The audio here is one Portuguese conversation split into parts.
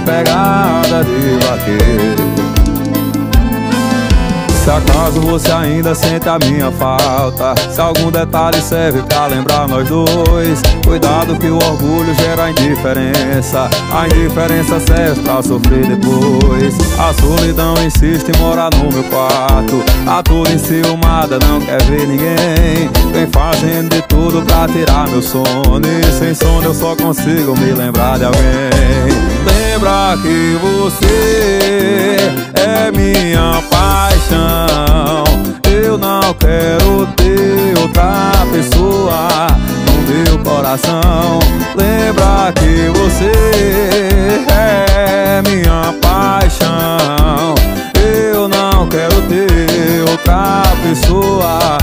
pegada de vaqueiro. Se acaso você ainda sente a minha falta Se algum detalhe serve pra lembrar nós dois Cuidado que o orgulho gera indiferença. A indiferença serve pra sofrer depois. A solidão insiste em morar no meu quarto. A tudo enciumada, não quer ver ninguém. Vem fazendo de tudo pra tirar meu sono. E sem sono eu só consigo me lembrar de alguém. Lembra que você é minha paixão. Eu não quero ter outra pessoa no meu coração. Lembra que você é minha paixão. Eu não quero ter outra pessoa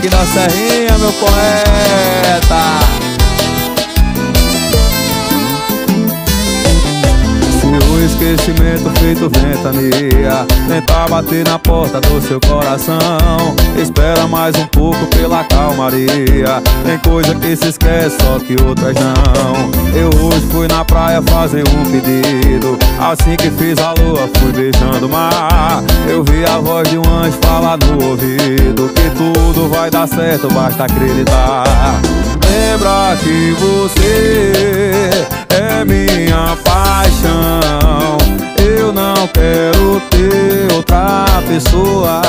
Marque da Serrinha, meu poeta. Esquecimento feito ventania Tentar bater na porta do seu coração. Espera mais um pouco pela calmaria. Tem coisa que se esquece, só que outras não. Eu hoje fui na praia fazer um pedido. Assim que fiz a lua, fui beijando o mar Eu vi a voz de um anjo falar no ouvido Que tudo vai dar certo, basta acreditar. Lembra que você é minha paixão. Eu não quero ter outra pessoa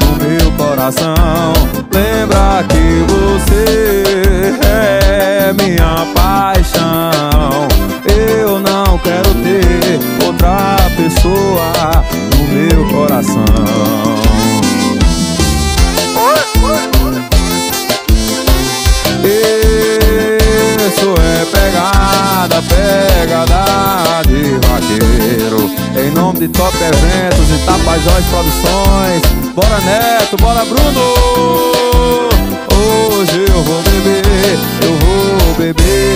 no meu coração. Lembra que você é minha paixão. Eu não quero ter outra pessoa coração. Isso é pegada, pegada de vaqueiro. Em nome de Top Eventos e Tapajós Produções. Bora Neto, bora Bruno! Hoje eu vou beber, eu vou beber.